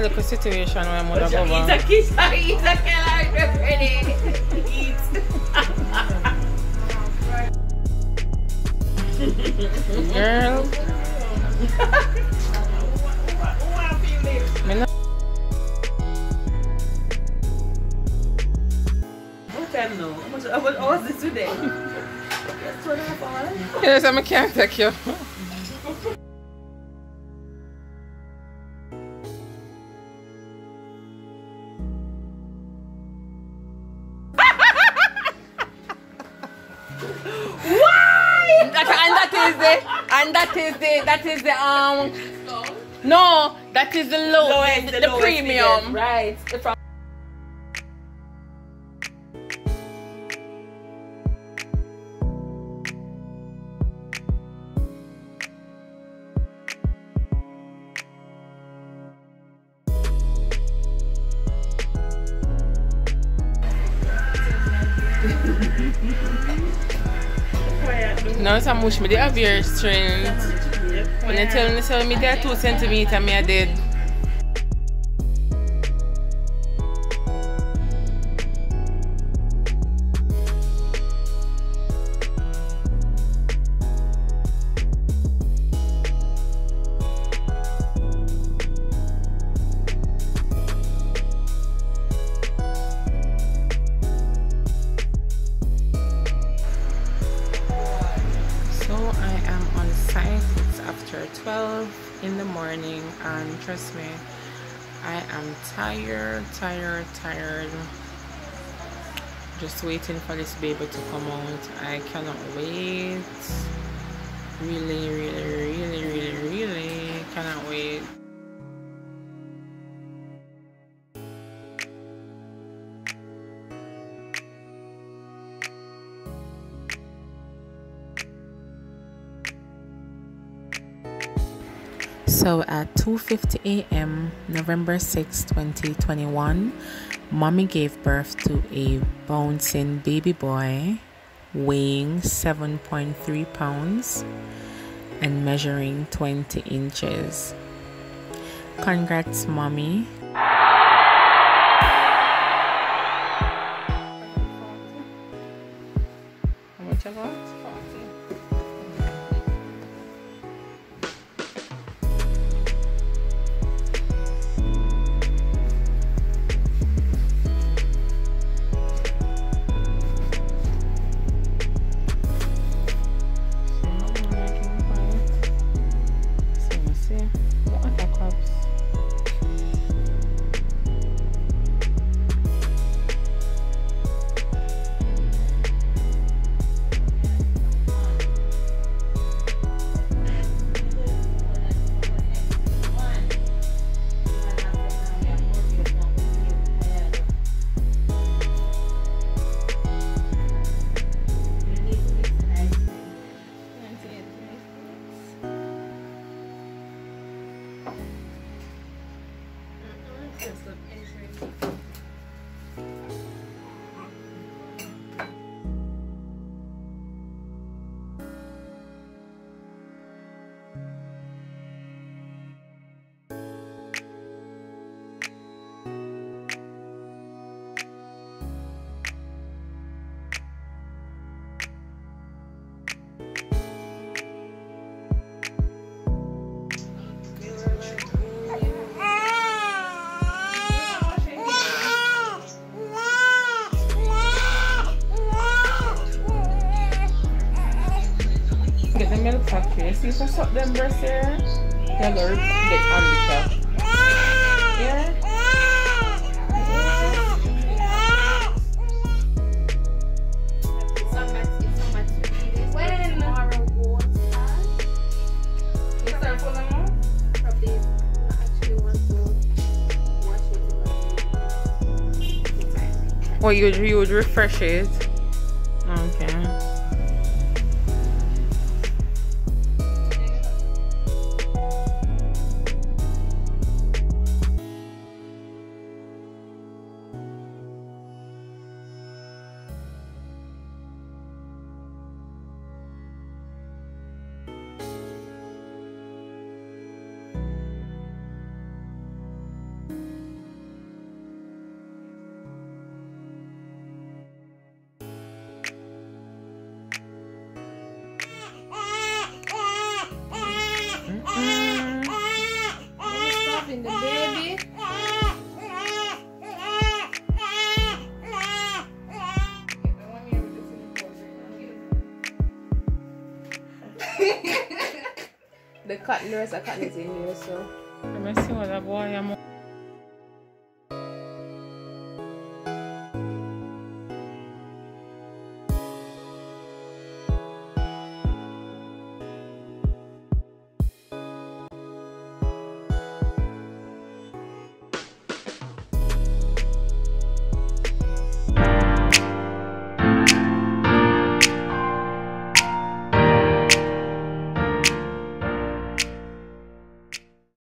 look a situation where I'm gonna go Eat a eat a kill, ready. Eat. Girl. What time now? How much- how much- how was today? Just two and a half hours. Yes, I can't take you. That, and that is the and that is the that is the um no that is the low Lowest, the, the the lowest premium figure. right the from No, it's a much me. They have strength. When they tell me, tell me they're two centimeter, me I did. It's 12 in the morning, and trust me, I am tired, tired, tired. Just waiting for this baby to come out. I cannot wait. Really, really, really, really, really cannot wait. So at 2:50 a.m. November 6, 2021, mommy gave birth to a bouncing baby boy weighing 7.3 pounds and measuring 20 inches. Congrats, mommy. How much about? See if I suck them breasts here. They're gonna get handicapped. Yeah? Or you would, you would refresh it. the cat nurse, I can't in here, so. I'm going to see what that boy I'm